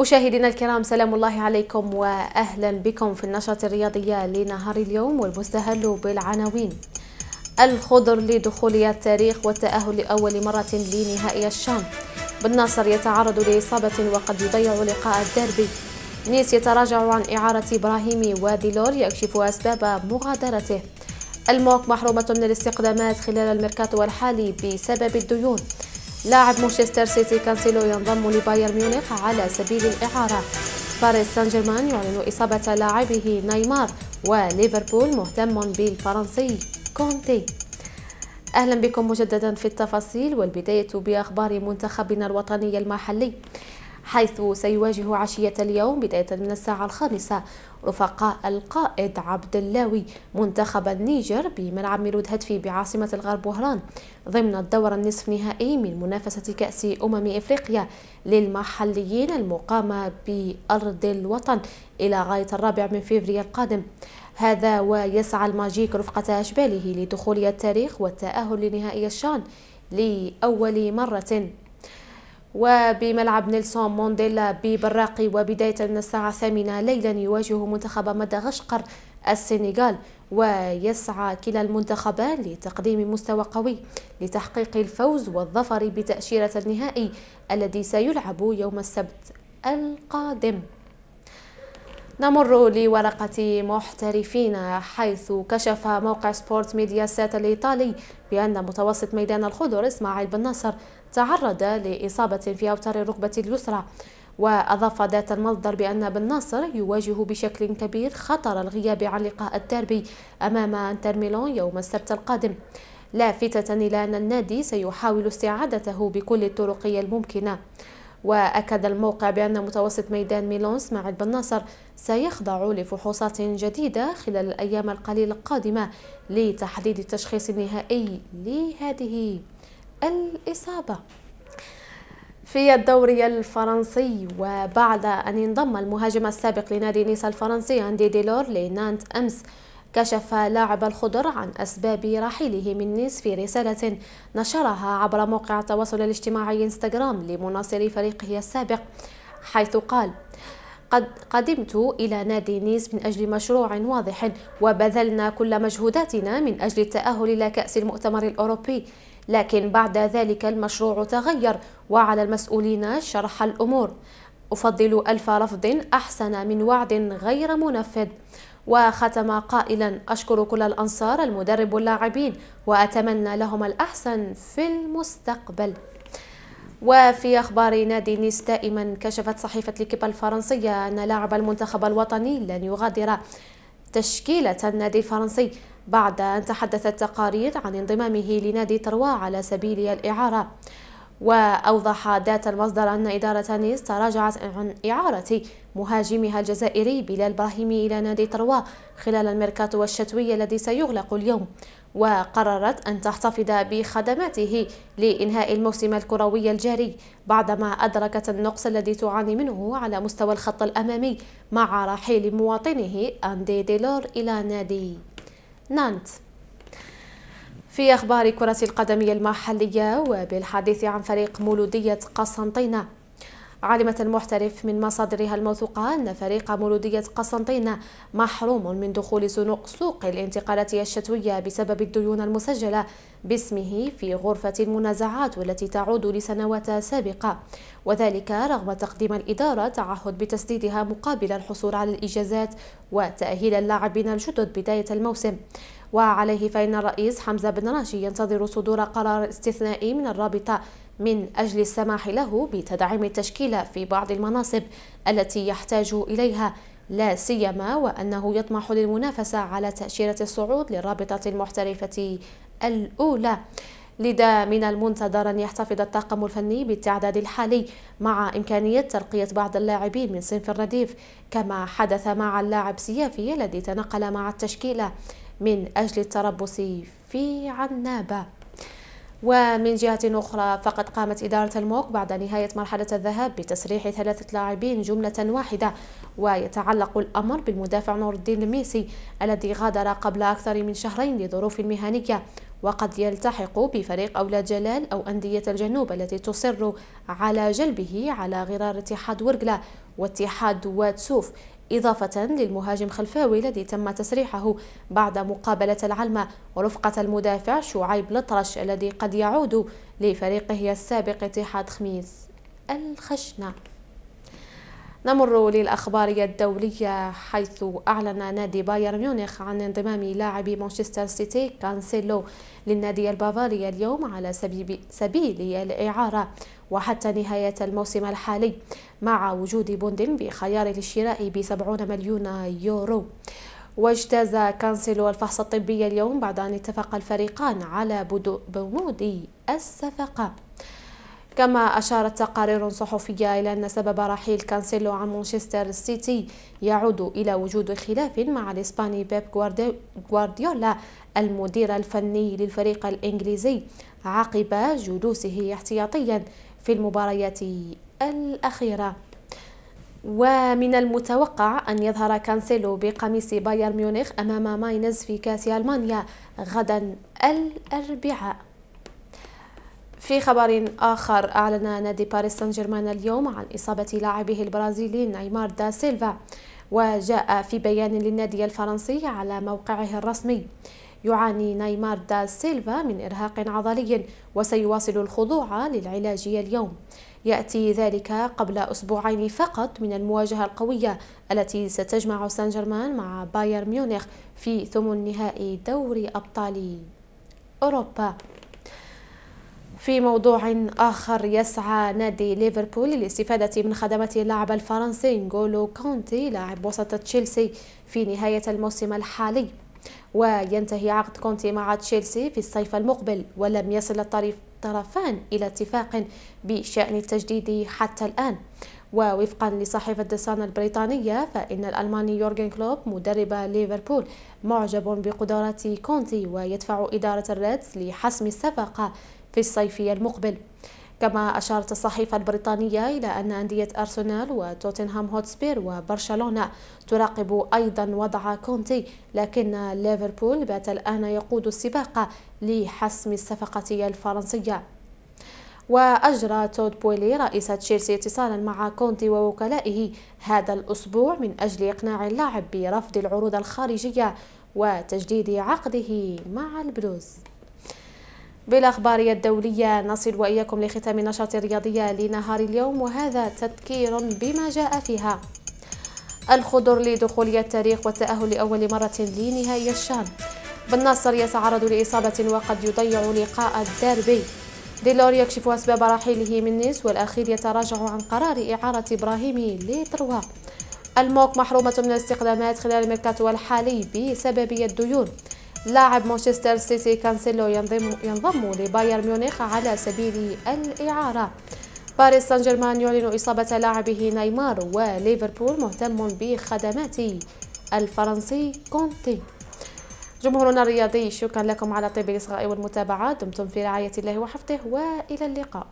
مشاهدينا الكرام سلام الله عليكم واهلا بكم في النشرة الرياضية لنهار اليوم والمستهل بالعناوين. الخضر لدخول التاريخ والتأهل لأول مرة لنهائي الشان. بن ناصر يتعرض لإصابة وقد يضيع لقاء الديربي نيس يتراجع عن إعارة إبراهيمي وديلور يكشف أسباب مغادرته. الموك محرومة من الاستقدامات خلال الميركاتو الحالي بسبب الديون. لاعب مانشستر سيتي كانسيلو ينضم لبايرن ميونخ على سبيل الإعارة. باريس سان جيرمان يعلن إصابة لاعبه نيمار وليفربول مهتم بالفرنسي كانتي. أهلا بكم مجددا في التفاصيل والبداية بأخبار منتخبنا الوطني المحلي. حيث سيواجه عشية اليوم بداية من الساعة الخامسة رفقاء القائد عبد اللاوي منتخب النيجر بملعب ميلود هدفي بعاصمة الغرب وهران ضمن الدور النصف نهائي من منافسة كأس أمم إفريقيا للمحليين المقامة بأرض الوطن إلى غاية الرابع من فيفري القادم. هذا ويسعى الماجيك رفقة أشباله لدخول التاريخ والتأهل لنهائي الشان لأول مرة وبملعب نيلسون مانديلا ببراقي وبداية من الساعة الثامنة ليلا يواجه منتخب مدغشقر السنغال ويسعى كلا المنتخبان لتقديم مستوى قوي لتحقيق الفوز والظفر بتأشيرة النهائي الذي سيلعب يوم السبت القادم. نمر لورقة محترفين حيث كشف موقع Sport Mediaset الإيطالي بأن متوسط ميدان الخضر إسماعيل بن ناصر تعرض لإصابة في أوتار الركبة اليسرى وأضاف ذات المصدر بأن بن ناصر يواجه بشكل كبير خطر الغياب عن لقاء الديربي أمام إنتر ميلون يوم السبت القادم. لافتة إلى أن النادي سيحاول استعادته بكل الطرق الممكنة. وأكد الموقع بأن متوسط ميدان ميلون اسماعيل بن ناصر سيخضع لفحوصات جديدة خلال الأيام القليلة القادمة لتحديد التشخيص النهائي لهذه الإصابة. في الدوري الفرنسي وبعد أن انضم المهاجم السابق لنادي نيس الفرنسي أندي ديلور لنانت أمس كشف لاعب الخضر عن أسباب رحيله من نيس في رسالة نشرها عبر موقع التواصل الاجتماعي إنستغرام لمناصري فريقه السابق حيث قال قد قدمت إلى نادي نيس من أجل مشروع واضح وبذلنا كل مجهوداتنا من أجل التأهل إلى كأس المؤتمر الأوروبي لكن بعد ذلك المشروع تغير وعلى المسؤولين شرح الأمور. أفضل ألف رفض أحسن من وعد غير منفذ. وختم قائلا أشكر كل الأنصار المدرب واللاعبين وأتمنى لهم الأحسن في المستقبل. وفي أخبار نادي نيس دائما كشفت صحيفة ليكيب الفرنسية أن لاعب المنتخب الوطني لن يغادر تشكيلة النادي الفرنسي. بعد أن تحدثت تقارير عن انضمامه لنادي تروا على سبيل الإعارة. وأوضح ذات المصدر أن إدارة نيس تراجعت عن إعارة مهاجمها الجزائري بلال براهيمي إلى نادي تروا خلال الميركاتو الشتوي الذي سيغلق اليوم. وقررت أن تحتفظ بخدماته لإنهاء الموسم الكروي الجاري بعدما أدركت النقص الذي تعاني منه على مستوى الخط الأمامي مع رحيل مواطنه أندي ديلور إلى نادي. نانت. في أخبار كرة القدم المحلية وبالحديث عن فريق مولودية قسنطينة علمت المحترف من مصادرها الموثوقة أن فريق مولودية قسنطينة محروم من دخول سوق الانتقالات الشتوية بسبب الديون المسجلة باسمه في غرفة المنازعات والتي تعود لسنوات سابقة. وذلك رغم تقديم الإدارة تعهد بتسديدها مقابل الحصول على الإجازات وتأهيل اللاعبين الجدد بداية الموسم. وعليه فإن الرئيس حمزة بن راشي ينتظر صدور قرار استثنائي من الرابطة من أجل السماح له بتدعيم التشكيلة في بعض المناصب التي يحتاج إليها لا سيما وأنه يطمح للمنافسة على تأشيرة الصعود للرابطة المحترفة الأولى. لذا من المنتظر أن يحتفظ الطاقم الفني بالتعداد الحالي مع إمكانية ترقية بعض اللاعبين من صنف الرديف كما حدث مع اللاعب سيافي الذي تنقل مع التشكيلة. من أجل التربص في عنابة. ومن جهة أخرى فقد قامت إدارة الموك بعد نهاية مرحلة الذهاب بتسريح ثلاثة لاعبين جملة واحدة ويتعلق الأمر بالمدافع نور الدين الميسي الذي غادر قبل أكثر من شهرين لظروف مهنية وقد يلتحق بفريق أولاد جلال أو أندية الجنوب التي تصر على جلبه على غرار اتحاد ورقلة واتحاد واتسوف. إضافة للمهاجم خلفاوي الذي تم تسريحه بعد مقابلة العلمة ورفقة المدافع شعيب لطرش الذي قد يعود لفريقه السابق اتحاد خميس الخشنة. نمر للأخبار الدولية حيث أعلن نادي بايرن ميونخ عن انضمام لاعب مانشستر سيتي كانسيلو للنادي البافاري اليوم على سبيل الإعارة وحتى نهاية الموسم الحالي مع وجود بند بخيار للشراء ب 70 مليون يورو. واجتاز كانسيلو الفحص الطبي اليوم بعد أن اتفق الفريقان على بنود الصفقة. كما أشارت تقارير صحفية إلى أن سبب رحيل كانسيلو عن مانشستر سيتي يعود إلى وجود خلاف مع الإسباني بيب غوارديولا المدير الفني للفريق الإنجليزي عقب جلوسه احتياطيا في المباريات الأخيرة. ومن المتوقع أن يظهر كانسيلو بقميص بايرن ميونخ أمام ماينز في كأس ألمانيا غدا الأربعاء. في خبر آخر أعلن نادي باريس سان جيرمان اليوم عن إصابة لاعبه البرازيلي نيمار دا سيلفا وجاء في بيان للنادي الفرنسي على موقعه الرسمي. يعاني نيمار دا سيلفا من إرهاق عضلي وسيواصل الخضوع للعلاج اليوم. يأتي ذلك قبل أسبوعين فقط من المواجهة القوية التي ستجمع سان جيرمان مع باير ميونخ في ثمن نهائي دوري أبطال أوروبا. في موضوع آخر يسعى نادي ليفربول للاستفادة من خدمات اللاعب الفرنسي نغولو كونتي لاعب وسط تشيلسي في نهاية الموسم الحالي. وينتهي عقد كانتي مع تشيلسي في الصيف المقبل ولم يصل الطرفان إلى اتفاق بشأن التجديد حتى الآن. ووفقا لصحيفة The Sun البريطانية فإن الألماني يورجن كلوب مدرب ليفربول معجب بقدرات كانتي ويدفع إدارة ال Reds لحسم الصفقة في الصيف المقبل. كما أشارت الصحيفة البريطانية إلى أن أندية أرسنال وتوتنهام هوتسبير وبرشلونة تراقب أيضا وضع كونتي لكن ليفربول بات الآن يقود السباق لحسم الصفقة الفرنسية. وأجرى تود بويلي رئيس تشيلسي اتصالا مع كونتي ووكلائه هذا الأسبوع من أجل إقناع اللاعب برفض العروض الخارجية وتجديد عقده مع البلوز. بالأخبار الدولية نصل وإياكم لختام النشرة الرياضية لنهار اليوم وهذا تذكير بما جاء فيها. الخضر لدخول التاريخ والتأهل لأول مرة لنهائي الشان بن ناصر يتعرض لإصابة وقد يضيع لقاء الديربي. ديلور يكشف أسباب رحيله من نيس والأخير يتراجع عن قرار إعارة إبراهيمي لتروا الموك محرومة من الاستقدامات خلال الميركاتو الحالي بسبب الديون. لاعب مانشستر سيتي كانسيلو ينضم, ينضم لبايرن ميونخ على سبيل الإعارة. باريس سان جيرمان يعلن إصابة لاعبه نيمار وليفربول مهتم بخدمات الفرنسي كونتي. جمهورنا الرياضي شكرا لكم على طيب الإصغاء والمتابعة. دمتم في رعاية الله وحفظه وإلى اللقاء.